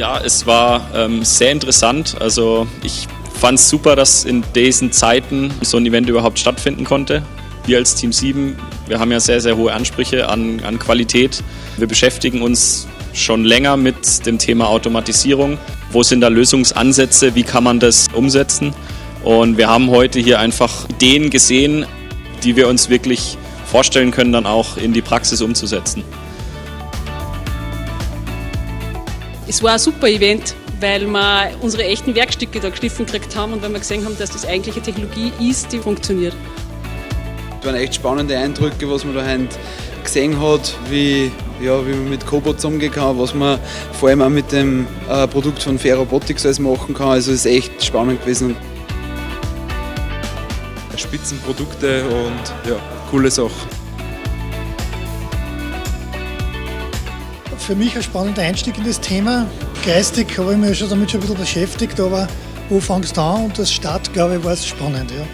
Ja, es war ähm, sehr interessant. Also ich fand es super, dass in diesen Zeiten so ein Event überhaupt stattfinden konnte. Wir als Team 7, wir haben ja sehr, sehr hohe Ansprüche an, an Qualität. Wir beschäftigen uns schon länger mit dem Thema Automatisierung. Wo sind da Lösungsansätze? Wie kann man das umsetzen? Und wir haben heute hier einfach Ideen gesehen, die wir uns wirklich vorstellen können, dann auch in die Praxis umzusetzen. Es war ein super Event, weil wir unsere echten Werkstücke da geschliffen gekriegt haben und weil wir gesehen haben, dass das eigentlich eine Technologie ist, die funktioniert. Es waren echt spannende Eindrücke, was man da gesehen hat, wie, ja, wie man mit Cobots umgehen kann, was man vor allem auch mit dem äh, Produkt von Fair Robotics alles machen kann. Also es ist echt spannend gewesen. Spitzenprodukte und ja, coole Sache. Für mich ein spannender Einstieg in das Thema. Geistig habe ich mich schon damit schon ein bisschen beschäftigt, aber wo fangst du an? Und das Start, glaube ich, war es spannend. Ja.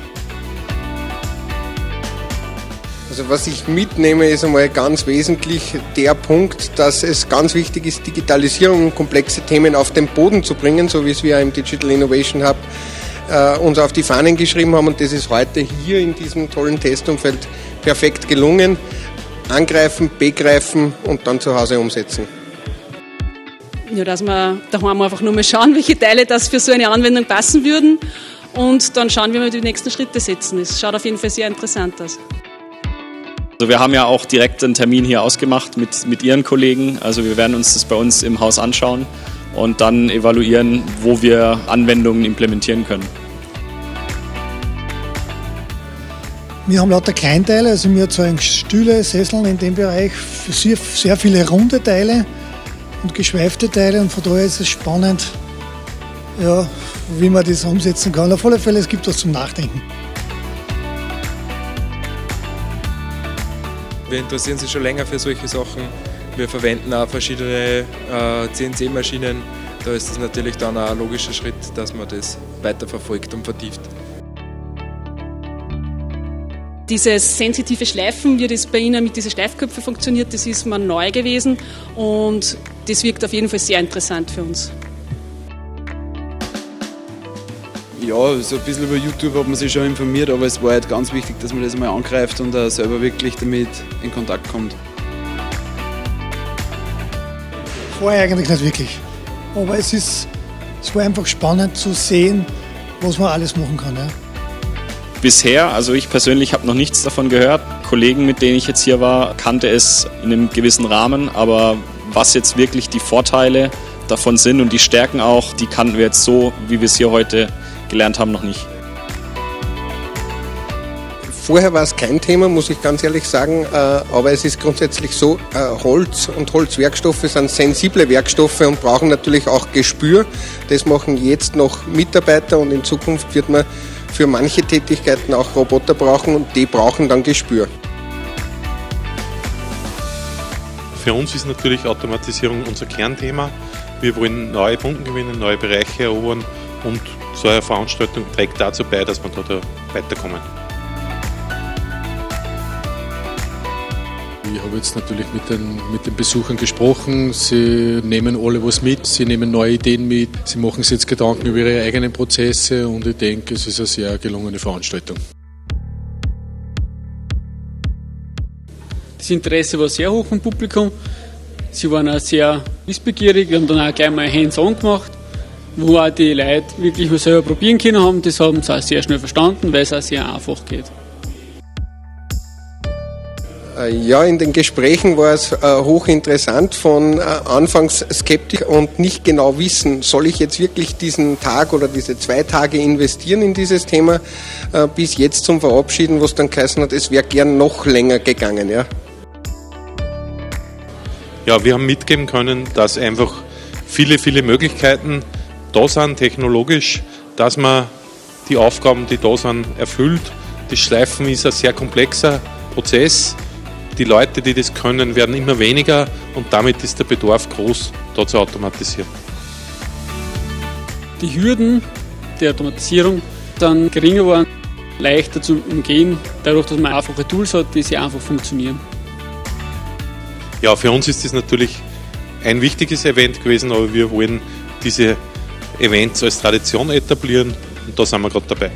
Also was ich mitnehme, ist einmal ganz wesentlich der Punkt, dass es ganz wichtig ist, Digitalisierung und komplexe Themen auf den Boden zu bringen, so wie es wir im Digital Innovation Hub äh, uns auf die Fahnen geschrieben haben. Und das ist heute hier in diesem tollen Testumfeld perfekt gelungen. Angreifen, begreifen und dann zu Hause umsetzen. Ja, dass wir daheim einfach nur mal schauen, welche Teile das für so eine Anwendung passen würden und dann schauen, wie wir die nächsten Schritte setzen. Es schaut auf jeden Fall sehr interessant aus. Also wir haben ja auch direkt einen Termin hier ausgemacht mit, mit Ihren Kollegen. Also wir werden uns das bei uns im Haus anschauen und dann evaluieren, wo wir Anwendungen implementieren können. Wir haben lauter Kleinteile, also wir zeigen Stühle, Sesseln in dem Bereich, sehr, sehr viele runde Teile und geschweifte Teile und von daher ist es spannend, ja, wie man das umsetzen kann. Auf alle Fälle, es gibt was zum Nachdenken. Wir interessieren sich schon länger für solche Sachen. Wir verwenden auch verschiedene äh, CNC-Maschinen. Da ist es natürlich dann auch ein logischer Schritt, dass man das weiterverfolgt und vertieft. Dieses sensitive Schleifen, wie das bei Ihnen mit diesen Schleifköpfen funktioniert, das ist mal neu gewesen und das wirkt auf jeden Fall sehr interessant für uns. Ja, so ein bisschen über YouTube hat man sich schon informiert, aber es war halt ganz wichtig, dass man das mal angreift und auch selber wirklich damit in Kontakt kommt. Vorher eigentlich nicht wirklich. Aber es, ist, es war einfach spannend zu sehen, was man alles machen kann. Ja. Bisher, also ich persönlich habe noch nichts davon gehört. Kollegen, mit denen ich jetzt hier war, kannte es in einem gewissen Rahmen, aber was jetzt wirklich die Vorteile davon sind und die Stärken auch, die kannten wir jetzt so, wie wir es hier heute gelernt haben, noch nicht. Vorher war es kein Thema, muss ich ganz ehrlich sagen, äh, aber es ist grundsätzlich so, äh, Holz und Holzwerkstoffe sind sensible Werkstoffe und brauchen natürlich auch Gespür. Das machen jetzt noch Mitarbeiter und in Zukunft wird man für manche Tätigkeiten auch Roboter brauchen und die brauchen dann Gespür. Für uns ist natürlich Automatisierung unser Kernthema. Wir wollen neue Kunden gewinnen, neue Bereiche erobern und so eine Veranstaltung trägt dazu bei, dass wir da weiterkommen. Ich habe jetzt natürlich mit den, mit den Besuchern gesprochen. Sie nehmen alle was mit, sie nehmen neue Ideen mit, sie machen sich jetzt Gedanken über ihre eigenen Prozesse und ich denke, es ist eine sehr gelungene Veranstaltung. Das Interesse war sehr hoch vom Publikum. Sie waren auch sehr wissbegierig. Wir haben dann auch gleich mal Hands-on gemacht wo auch die Leute wirklich was selber probieren können haben. Das haben sie auch sehr schnell verstanden, weil es auch sehr einfach geht. Äh, ja, in den Gesprächen war es äh, hochinteressant von äh, anfangs skeptisch und nicht genau wissen, soll ich jetzt wirklich diesen Tag oder diese zwei Tage investieren in dieses Thema, bis jetzt zum Verabschieden, wo es dann geheißen hat, es wäre gern noch länger gegangen. Ja. ja, wir haben mitgeben können, dass einfach viele, viele Möglichkeiten da sind technologisch, dass man die Aufgaben, die da sind, erfüllt. Das Schleifen ist ein sehr komplexer Prozess. Die Leute, die das können, werden immer weniger und damit ist der Bedarf groß, da zu automatisieren. Die Hürden der Automatisierung dann geringer waren, leichter zu umgehen, dadurch, dass man einfache Tools hat, die sehr einfach funktionieren. Ja, für uns ist das natürlich ein wichtiges Event gewesen, aber wir wollen diese Events als Tradition etablieren und da sind wir gerade dabei.